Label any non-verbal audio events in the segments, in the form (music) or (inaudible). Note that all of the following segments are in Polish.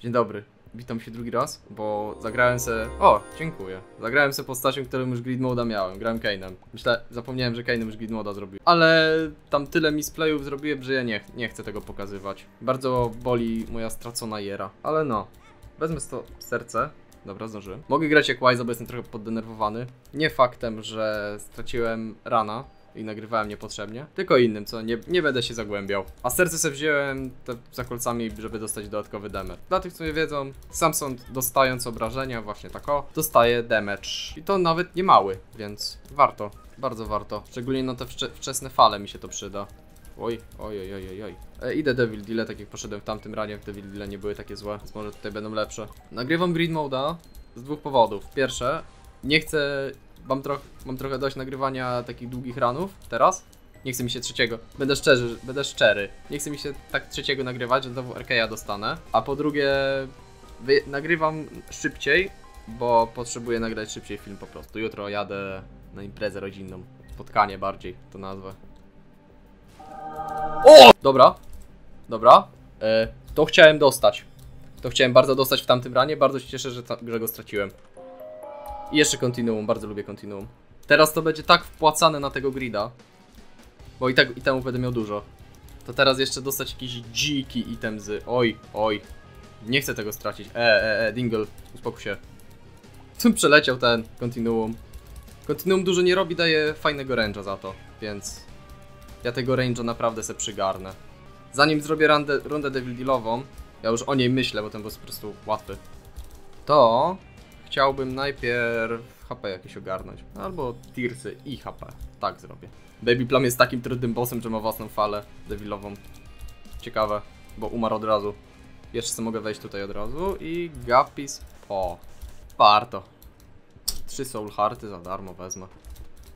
Dzień dobry. Witam się drugi raz, bo zagrałem se... O, dziękuję. Zagrałem se postacią, którą już grid moda miałem. Grałem Kane'em. Myślę, zapomniałem, że Kane'em już grid moda zrobił. Ale tam tyle misplayów zrobiłem, że ja nie, nie chcę tego pokazywać. Bardzo boli moja stracona jera. Ale no, wezmę to serce. Dobra, zdążyłem. Mogę grać jak Wise, bo jestem trochę poddenerwowany. Nie faktem, że straciłem rana i nagrywałem niepotrzebnie, tylko innym, co nie, nie będę się zagłębiał. A serce sobie wziąłem te za kolcami, żeby dostać dodatkowy damage. Dla tych, co nie wiedzą, Samson dostając obrażenia, właśnie tak o, dostaje damage. I to nawet nie mały, więc warto, bardzo warto. Szczególnie na te wcze wczesne fale mi się to przyda. Oj, oj, oj, oj, oj. E, idę Devil Deal, tak jak poszedłem w tamtym ranie, Devil Deal nie były takie złe, więc może tutaj będą lepsze. Nagrywam Grid Moda z dwóch powodów. Pierwsze, nie chcę, mam, troch, mam trochę dość nagrywania takich długich ranów teraz. Nie chce mi się trzeciego, będę szczery, będę szczery. Nie chce mi się tak trzeciego nagrywać, że znowu RK'a dostanę. A po drugie, nagrywam szybciej, bo potrzebuję nagrać szybciej film po prostu. Jutro jadę na imprezę rodzinną. Spotkanie bardziej to nazwę. O! Dobra. Dobra. E, to chciałem dostać. To chciałem bardzo dostać w tamtym ranie. Bardzo się cieszę, że, ta, że go straciłem. I jeszcze kontinuum. Bardzo lubię kontinuum. Teraz to będzie tak wpłacane na tego grida. Bo i tak i temu będę miał dużo. To teraz jeszcze dostać jakiś dziki item z... Oj, oj. Nie chcę tego stracić. E, e, e, Dingle. Uspokój się. Tu (laughs) przeleciał ten kontinuum. Kontinuum dużo nie robi, daje fajnego range'a za to, więc ja tego range'a naprawdę se przygarnę. Zanim zrobię rundę, rundę Devil Dealową, ja już o niej myślę, bo ten boss po prostu łatwy, to chciałbym najpierw HP jakieś ogarnąć. Albo Tirsy i HP. Tak zrobię. Baby Plum jest takim trudnym bossem, że ma własną falę Devilową. Ciekawe, bo umarł od razu. Jeszcze sobie mogę wejść tutaj od razu i Gapis po. Warto. Trzy Soul Hearty za darmo wezmę.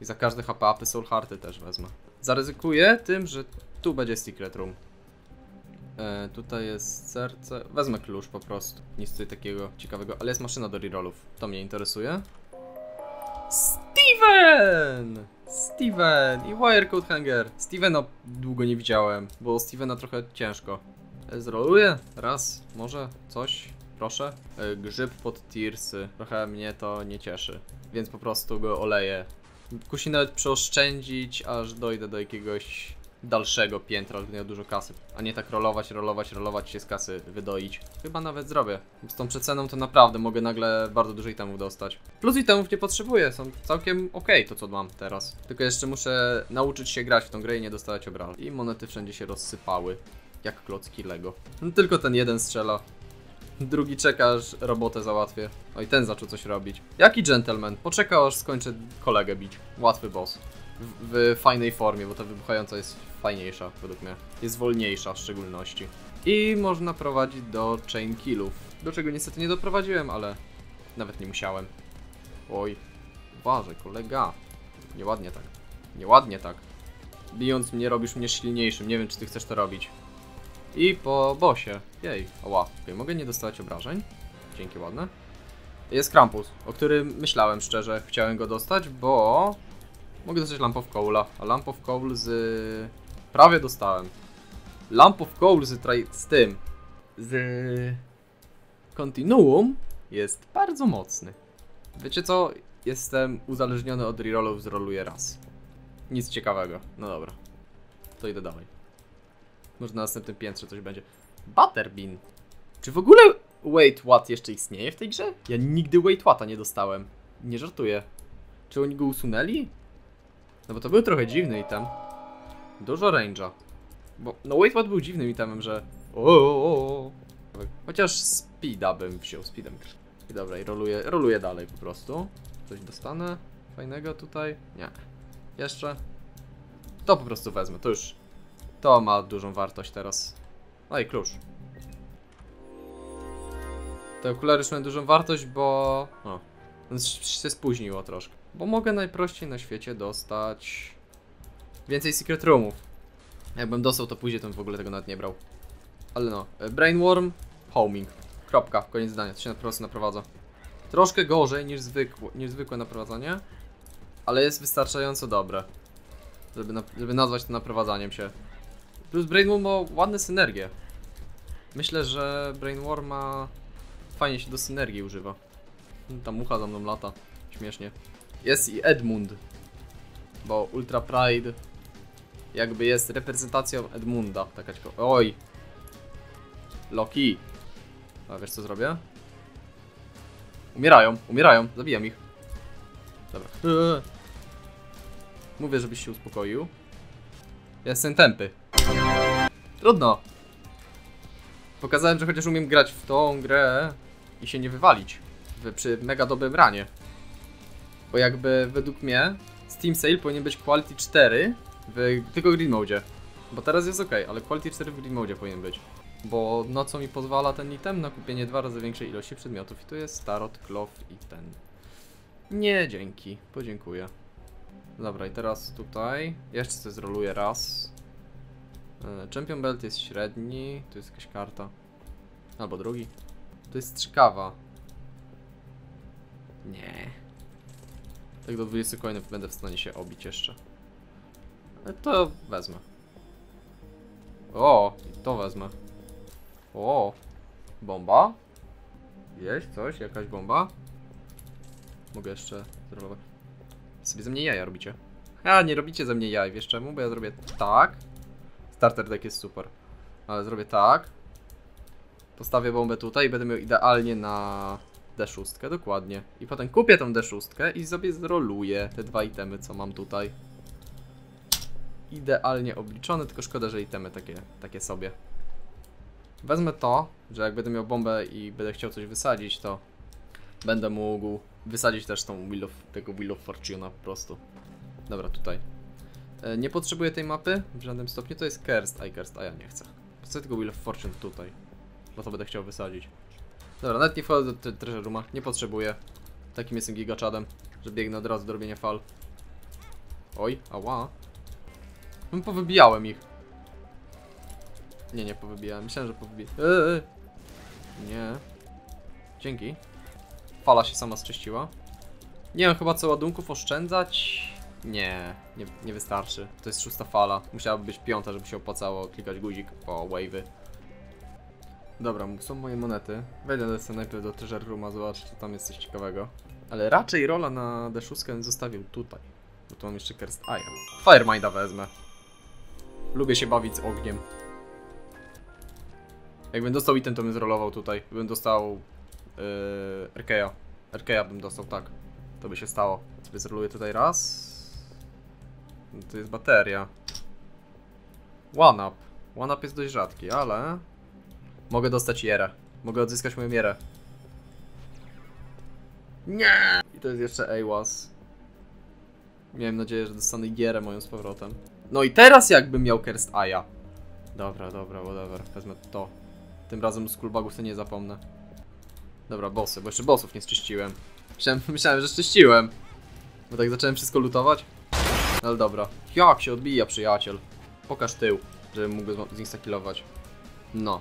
I za każde HP upy Soul Hearty też wezmę. Zaryzykuję tym, że tu będzie Secret Room. E, tutaj jest serce. Wezmę klucz po prostu. Nic tutaj takiego ciekawego, ale jest maszyna do rerollów. To mnie interesuje. Steven! Steven i Wirecode Hanger. Stevena długo nie widziałem, bo Stevena trochę ciężko. E, Zroluję? Raz, może coś? Proszę. E, Grzyb pod tirsy. Trochę mnie to nie cieszy, więc po prostu go oleję. Kusi nawet przeoszczędzić, aż dojdę do jakiegoś dalszego piętra, żeby miał dużo kasy. A nie tak rolować, rolować, rolować się z kasy wydoić. Chyba nawet zrobię. Z tą przeceną to naprawdę mogę nagle bardzo dużo itemów dostać. Plus itemów nie potrzebuję, są całkiem ok to co mam teraz. Tylko jeszcze muszę nauczyć się grać w tą grę i nie dostawać obrażeń. I monety wszędzie się rozsypały. Jak klocki Lego. No, tylko ten jeden strzela. Drugi czeka, aż robotę załatwię. Oj, ten zaczął coś robić. Jaki gentleman? Poczekał, aż skończę kolegę bić. Łatwy boss. W, w fajnej formie, bo ta wybuchająca jest fajniejsza, według mnie. Jest wolniejsza w szczególności. I można prowadzić do chain killów. Do czego niestety nie doprowadziłem, ale nawet nie musiałem. Oj, uważaj, kolega. Nieładnie tak. Nieładnie tak. Bijąc mnie robisz mnie silniejszym. Nie wiem, czy ty chcesz to robić. I po bosie. Jej, oła. Okay, mogę nie dostawać obrażeń. Dzięki, ładne. Jest Krampus, o którym myślałem szczerze. Chciałem go dostać, bo... Mogę dostać Lamp of Coal'a, a Lamp of Coal z... Prawie dostałem. Lamp of Coal z, z tym... Z... Continuum jest bardzo mocny. Wiecie co? Jestem uzależniony od rerollów, zroluję raz. Nic ciekawego. No dobra. To idę dalej. Może na następnym piętrze coś będzie. Butterbean. Czy w ogóle Wait What jeszcze istnieje w tej grze? Ja nigdy Wait What'a nie dostałem. Nie żartuję. Czy oni go usunęli? No bo to był trochę dziwny item. Dużo range'a. Bo, no What był dziwnym itemem, że... O, o, o. Chociaż speeda bym wziął, speedem. I dobra, i roluję, roluję dalej po prostu. Coś dostanę fajnego tutaj? Nie. Jeszcze? To po prostu wezmę, to już... To ma dużą wartość teraz. No i klucz. Te okulary już mają dużą wartość, bo... O, więc się spóźniło troszkę. Bo mogę najprościej na świecie dostać... Więcej secret roomów. Jakbym dostał to później, to w ogóle tego nawet nie brał. Ale no, e, Brainworm, Homing. Kropka, koniec zdania, to się po prostu naprowadza. Troszkę gorzej niż, zwykłe, niż zwykłe naprowadzanie, ale jest wystarczająco dobre, żeby, na, żeby nazwać to naprowadzaniem się. Plus Brainworm ma ładne synergie. Myślę, że Brainworma fajnie się do synergii używa. Ta mucha za mną lata. Śmiesznie. Jest i Edmund. Bo Ultra Pride jakby jest reprezentacją Edmunda. Taka tylko. Oj! Loki! A wiesz co zrobię? Umierają, umierają, zabijam ich. Dobra. (laughs) Mówię, żebyś się uspokoił. Jestem tępy. Trudno. Pokazałem, że chociaż umiem grać w tą grę i się nie wywalić w, przy mega dobrym ranie. Bo jakby według mnie Steam Sale powinien być Quality 4 w tylko Green Mode. Bo teraz jest ok, ale Quality 4 w Green Mode powinien być. Bo no co mi pozwala ten item na kupienie dwa razy większej ilości przedmiotów i to jest Starot, Cloth i ten. Nie, dzięki. Podziękuję. Dobra, i teraz tutaj. Jeszcze coś zroluję raz. E, Champion Belt jest średni. Tu jest jakaś karta. Albo drugi. To jest strzykawa. Nie. Tak do 20 coinów będę w stanie się obić jeszcze. To wezmę. O, to wezmę. O, bomba? Jest coś? Jakaś bomba? Mogę jeszcze zrolować. Sobie ze mnie jaja robicie. A, nie robicie ze mnie jaj, wiesz czemu? Bo ja zrobię tak. Starter deck jest super. Ale zrobię tak. Postawię bombę tutaj i będę miał idealnie na D6, dokładnie. I potem kupię tą D6 i sobie zroluję te dwa itemy, co mam tutaj. Idealnie obliczone, tylko szkoda, że itemy takie, takie sobie. Wezmę to, że jak będę miał bombę i będę chciał coś wysadzić, to będę mógł wysadzić też tą Wheel of, tego Wheel of Fortune'a po prostu. Dobra, tutaj. E, nie potrzebuję tej mapy w żadnym stopniu, to jest Cursed, I Cursed, a ja nie chcę. Co tego Wheel of Fortune tutaj? Bo to będę chciał wysadzić. Dobra, nawet nie wchodzę do Treasure Rooma, nie potrzebuję. Takim jestem gigaczadem, że biegnę od razu do robienia fal. Oj, ała. No powybijałem ich. Nie, nie powybijałem. Myślałem, że powybijałem. Eee. Nie. Dzięki. Fala się sama zczyściła. Nie wiem chyba co ładunków oszczędzać. Nie, nie, nie wystarczy. To jest szósta fala. Musiałaby być piąta, żeby się opłacało klikać guzik po wave'y. Dobra, są moje monety. Wejdę sobie najpierw do Treasure Rooma, zobaczyć czy tam jest coś ciekawego. Ale raczej rola na D6 zostawił tutaj. Bo tu mam jeszcze Cursed Iron. Fireminda wezmę. Lubię się bawić z ogniem. Jakbym dostał item, to bym zrolował tutaj. Bym dostał... Yy. Arkea bym dostał, tak. To by się stało. Sobie zroluję tutaj raz. No to jest bateria. One up. One up jest dość rzadki, ale... Mogę dostać jerę. Mogę odzyskać moją jerę. Nie! I to jest jeszcze AWAS. Miałem nadzieję, że dostanę gierę moją z powrotem. No i teraz jakbym miał Kerst Aja. Dobra, dobra, whatever. Wezmę to. Tym razem z Kulbagu sobie nie zapomnę. Dobra, bossy, bo jeszcze bossów nie zczyściłem. Myślałem, (laughs) myślałem, że zczyściłem. Bo tak zacząłem wszystko lutować. No ale dobra. Jak się odbija, przyjaciel. Pokaż tył, żebym mógł zinstakilować. No.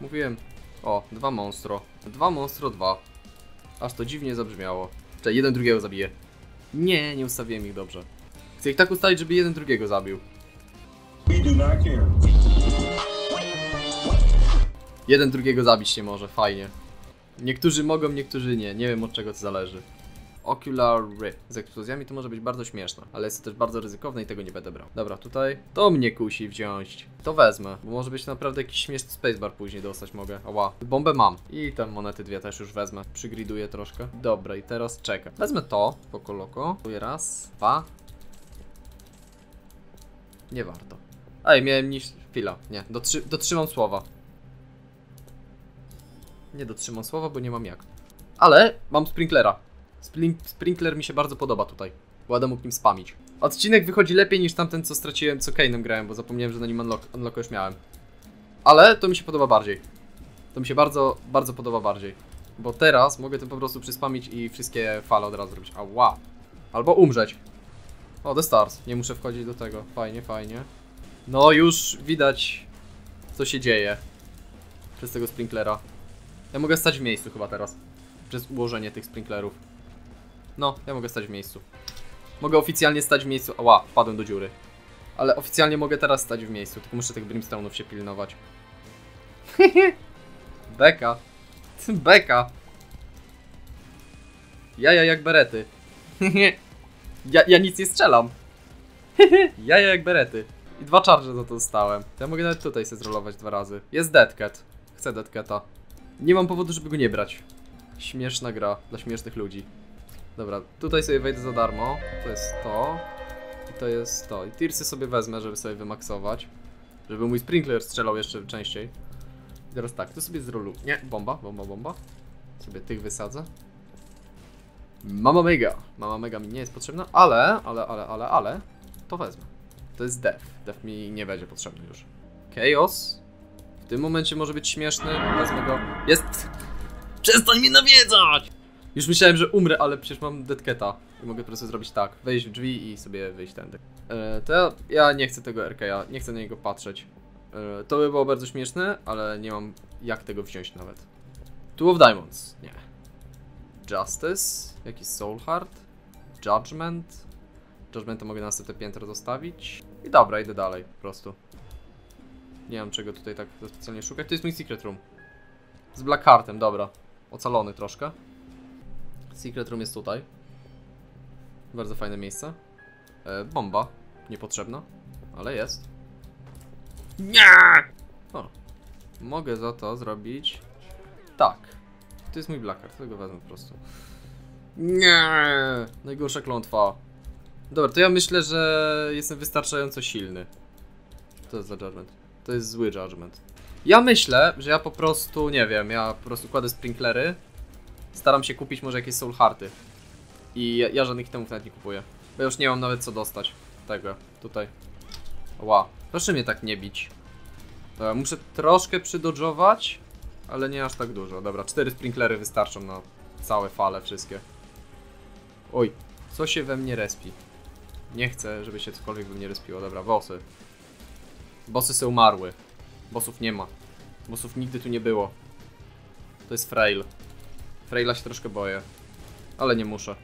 Mówiłem. O, dwa monstro. Dwa monstro, dwa. Aż to dziwnie zabrzmiało. Czekaj, jeden drugiego zabije. Nie, nie ustawiłem ich dobrze. Chcę ich tak ustawić, żeby jeden drugiego zabił. Jeden drugiego zabić się może, fajnie. Niektórzy mogą, niektórzy nie. Nie wiem od czego to zależy. Ocular Ray. Z eksplozjami to może być bardzo śmieszne, ale jest to też bardzo ryzykowne i tego nie będę brał. Dobra, tutaj to mnie kusi wziąć. To wezmę, bo może być naprawdę jakiś śmieszny spacebar później dostać mogę. Ała, bombę mam. I tam monety dwie też już wezmę. Przygriduję troszkę. Dobra, i teraz czekam. Wezmę to, poko loko. Tu raz, dwa. Nie warto. Ej, miałem niż... Chwila, nie. Dotrzy... Dotrzymam słowa. Nie dotrzymam słowa, bo nie mam jak. Ale mam sprinklera. Sprinkler mi się bardzo podoba tutaj. Ładno mógł nim spamić. Odcinek wychodzi lepiej niż tamten, co straciłem, co Kane'em grałem, bo zapomniałem, że na nim unlock, unlock już miałem. Ale to mi się podoba bardziej. To mi się bardzo, bardzo podoba bardziej. Bo teraz mogę tym po prostu przyspamić i wszystkie fale od razu robić. Ała. Albo umrzeć. O, The Stars. Nie muszę wchodzić do tego. Fajnie, fajnie. No już widać, co się dzieje. Przez tego sprinklera. Ja mogę stać w miejscu chyba teraz. Przez ułożenie tych sprinklerów. No, ja mogę stać w miejscu. Mogę oficjalnie stać w miejscu. Ała, wpadłem do dziury. Ale oficjalnie mogę teraz stać w miejscu, tylko muszę tych brimstone'ów się pilnować. (laughs) Beka. (laughs) Beka. Jaja jak berety. (laughs) ja, ja nic nie strzelam. Jaja jak berety. I dwa charge za to dostałem. Ja mogę nawet tutaj sobie zrolować dwa razy. Jest Deadcat. Chcę Deadcata. Nie mam powodu, żeby go nie brać. Śmieszna gra dla śmiesznych ludzi. Dobra, tutaj sobie wejdę za darmo. To jest to. I to jest to. I Tearsy sobie wezmę, żeby sobie wymaksować. Żeby mój sprinkler strzelał jeszcze częściej. I teraz tak, tu sobie zrolu. Nie, bomba, bomba, bomba. Sobie tych wysadzę. Mama Mega. Mama Mega mi nie jest potrzebna, ale, ale, ale, ale, ale. To wezmę. To jest Def. Def mi nie będzie potrzebny już. Chaos. W tym momencie może być śmieszny. Wezmę go. Jest! Przestań mnie nawiedzać! Już myślałem, że umrę, ale przecież mam deadcata. I mogę po prostu zrobić tak. Wejść w drzwi i sobie wyjść tędy. E, to ja, ja nie chcę tego RK'a. Nie chcę na niego patrzeć. E, to by było bardzo śmieszne, ale nie mam jak tego wziąć nawet. Two of Diamonds. Nie. Justice. Jakiś Soul Heart. Judgment. Judgmenta mogę na następne piętro zostawić. I dobra, idę dalej po prostu. Nie mam czego tutaj tak specjalnie szukać. To jest mój secret room. Z Blackheartem, dobra. Ocalony troszkę. Secret room jest tutaj. Bardzo fajne miejsce. E, bomba. Niepotrzebna, ale jest. Nie! O. Mogę za to zrobić. Tak. To jest mój Blackheart, tego wezmę po prostu. Nie! Najgorsza klątwa. Dobra, to ja myślę, że jestem wystarczająco silny. To jest za judgment. To jest zły judgment. Ja myślę, że ja po prostu, nie wiem, ja po prostu kładę sprinklery. Staram się kupić może jakieś soul hearty. I ja, ja żadnych itemów nawet nie kupuję. Bo już nie mam nawet co dostać tego tutaj. Ła. Proszę mnie tak nie bić. Dobra, muszę troszkę przydodżować, ale nie aż tak dużo. Dobra, cztery sprinklery wystarczą na całe fale wszystkie. Oj, co się we mnie respi? Nie chcę, żeby się cokolwiek we mnie respiło. Dobra, bossy. Bossy są umarły. Bossów nie ma. Bossów nigdy tu nie było. To jest Frail. Fraila się troszkę boję. Ale nie muszę.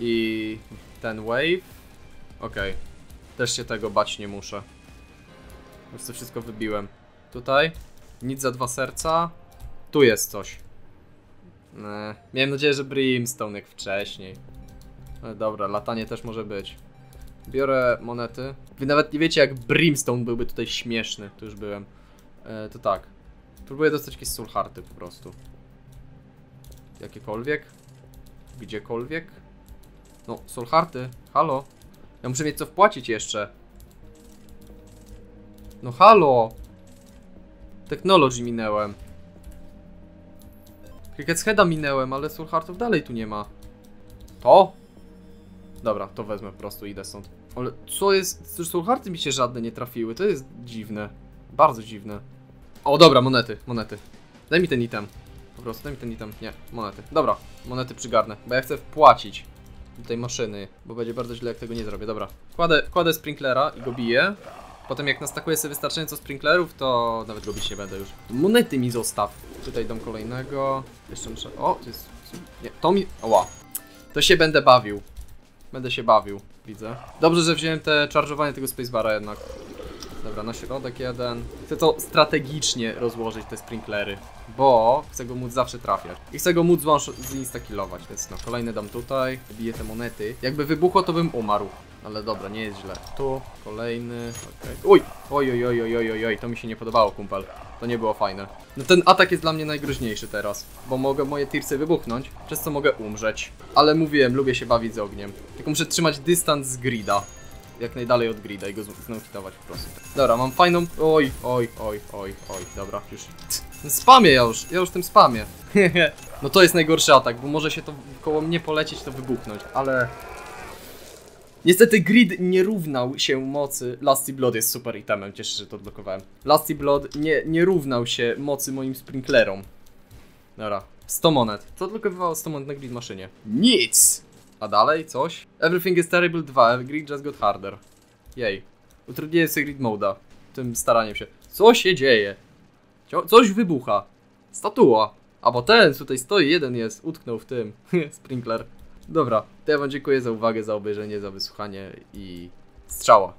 I ten wave. Okej. Też się tego bać nie muszę. Już wszystko wybiłem. Tutaj. Nic za dwa serca. Tu jest coś. Nee. Miałem nadzieję, że Brimstone jak wcześniej. Ale dobra, latanie też może być. Biorę monety. Wy nawet nie wiecie, jak Brimstone byłby tutaj śmieszny. Tu już byłem. E, to tak. Próbuję dostać jakieś soul hearty po prostu. Jakiekolwiek. Gdziekolwiek. No, soul hearty. Halo. Ja muszę mieć co wpłacić jeszcze. No halo. Technology minęłem. Cricket Heada minęłem, ale soul heartów dalej tu nie ma. To? Dobra, to wezmę po prostu, idę stąd. Ale co jest? Soul hearty mi się żadne nie trafiły, to jest dziwne. Bardzo dziwne. O, dobra, monety, monety. Daj mi ten item. Po prostu, daj mi ten item. Nie, monety. Dobra, monety przygarnę, bo ja chcę wpłacić do tej maszyny, bo będzie bardzo źle, jak tego nie zrobię. Dobra, kładę, kładę sprinklera i go biję. Potem jak nastakuję sobie wystarczająco sprinklerów, to nawet go bić nie będę już. Monety mi zostaw. Tutaj dam kolejnego. Jeszcze muszę... O, to jest... Nie, to mi... Oła. To się będę bawił. Będę się bawił, widzę. Dobrze, że wziąłem te charge'owanie tego spacebara jednak. Dobra, na środek jeden. Chcę to strategicznie rozłożyć, te sprinklery. Bo chcę go móc zawsze trafiać. I chcę go móc zinstakilować, więc no, kolejny dam tutaj. Biję te monety. Jakby wybuchło, to bym umarł. Ale dobra, nie jest źle. Tu, kolejny, okej. Uj! Oj, oj, oj, oj, oj, oj, oj, to mi się nie podobało, kumpel. To nie było fajne. No ten atak jest dla mnie najgroźniejszy teraz, bo mogę moje tirsy wybuchnąć, przez co mogę umrzeć. Ale mówiłem, lubię się bawić z ogniem. Tylko muszę trzymać dystans z grida. Jak najdalej od grida i go znokitować po prostu. Dobra, mam fajną... Oj, oj, oj, oj, oj, dobra, już... Spamię ja już, ja już tym spamię. (laughs) no to jest najgorszy atak, bo może się to koło mnie polecieć, to wybuchnąć, ale... Niestety grid nie równał się mocy. Lusty Blood jest super itemem, cieszę się, że to odblokowałem. Lusty Blood nie, nie równał się mocy moim sprinklerom. Dobra, 100 monet. Co odblokowywało 100 monet na grid maszynie? Nic! A dalej coś? Everything is terrible 2, grid just got harder. Jej. Utrudniłem sobie grid moda. Tym staraniem się. Co się dzieje? Coś wybucha. Statua. A bo ten tutaj stoi, jeden jest, utknął w tym. (laughs) Sprinkler. Dobra, to ja wam dziękuję za uwagę, za obejrzenie, za wysłuchanie i strzała.